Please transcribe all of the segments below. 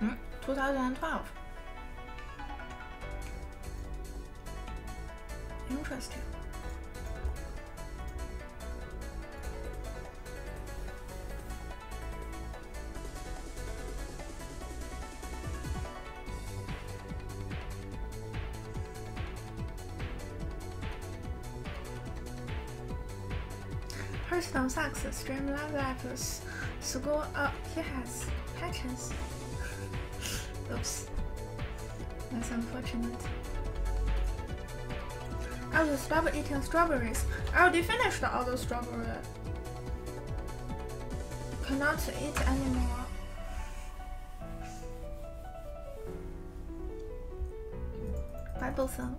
2012. Interesting. Hearthstone sucks. Stream live lives. School. Oh, he has patches. Oops. That's unfortunate. I will stop eating strawberries. I already finished all the strawberry. Cannot eat anymore. Bible song.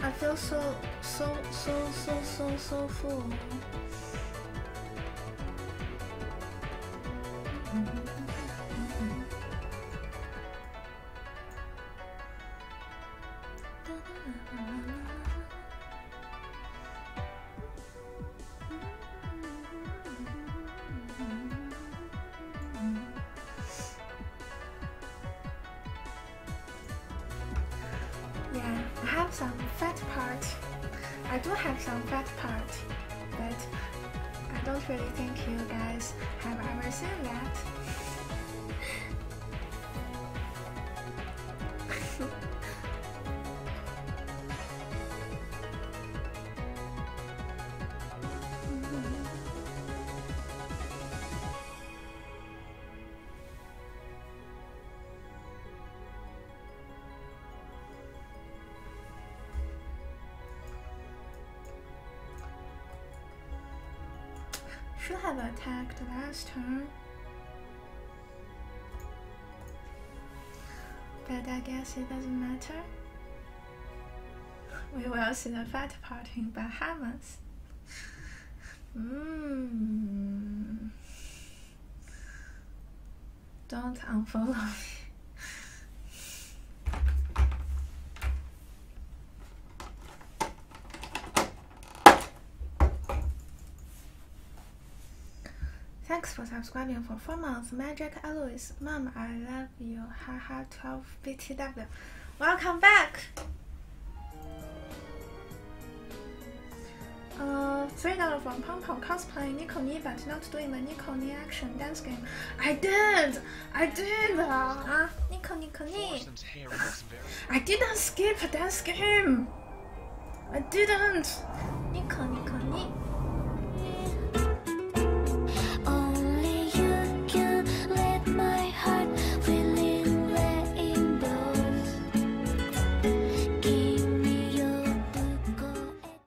I feel so so so so so so full. some fat part. I do have some fat part, but I don't really think you guys have ever seen that. Should have attacked last turn. But I guess it doesn't matter. We will see the fat part in Bahamas. Mmm. Don't unfollow me. Thanks for subscribing for 4 months. Magic Eloise. Mom, I love you. Haha 12 BTW. Welcome back! Uh, $3 from Pom Pom cosplaying Nico Ni but not doing the Nico Ni action dance game. I did! I did! Uh, Nico Nico Ni! I didn't skip a dance game! I didn't! Nico Nico Ni!